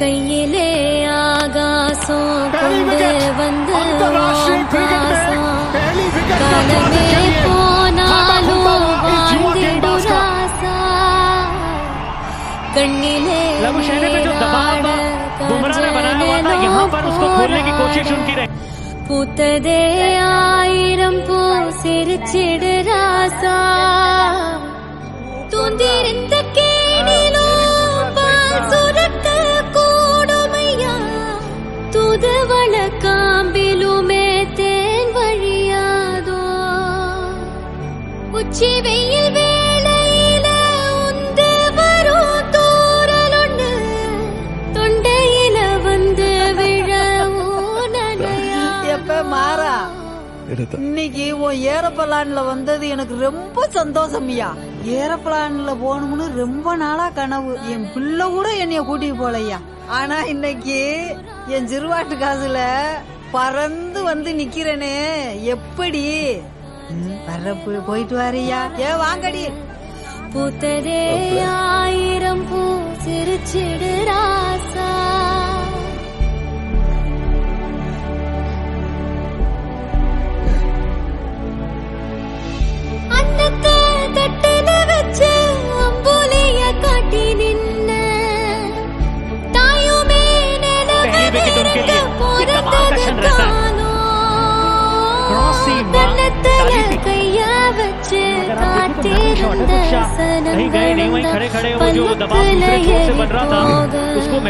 കയ്യിലെ ആകാശം കൊണ്ട് വന്ന് കടമേ പോനാലും കണ്ണിലെ പുത്തതേ ആയിരം പൂ സിരിച്ചിട രാസ തൂന്തിരുന്ന தூதுவள காம்பிலுமே தேன் வழியாதோ? உச்சி வெயில் வேளையில உந்து வரும் தூரலொன்னு தொண்டையில வந்து விழவும் எப்ப மாறா? இன்னைக்கு உன் ஏரோப்ளான்ல வந்தது எனக்கு ரொம்ப சந்தோஷம்யா ஏரோப்ளான்ல போகணும்னு ரொம்ப நாளா கனவு. என் பிள்ளை கூட என்னைய கூட்டிட்டு போலையா ஆனா இன்னைக்கு என் சிறுவாட்டு காசுல பறந்து வந்து நிக்கிறேனே. எப்படி? வர்ற போயிட்டு வாரியா? ஏ வாங்கடி. பூத்ததே नहीं गए नहीं वहीं खड़े खड़े वो जो दबाव दूसरे छोर से बन रहा था उसको